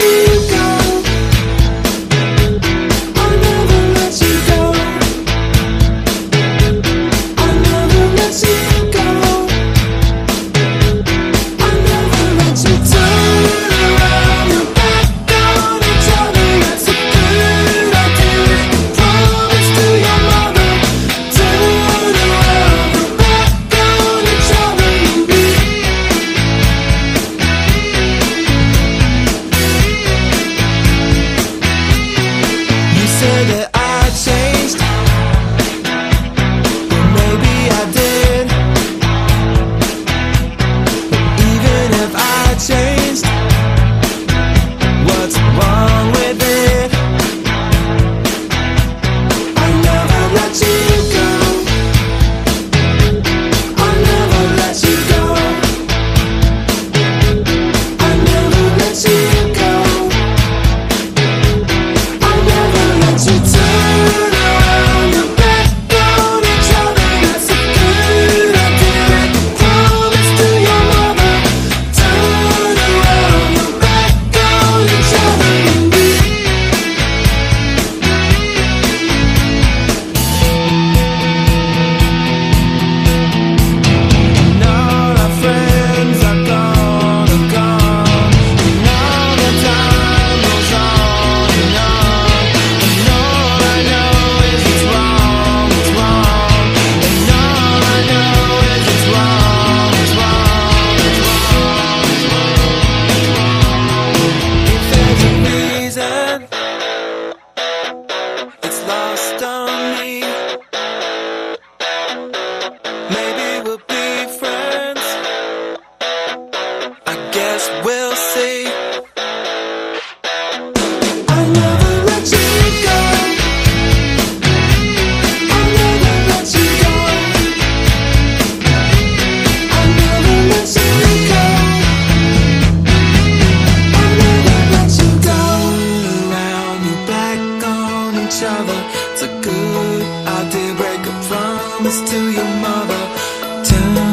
see. another. It's a good idea, break a promise to your mother. Turn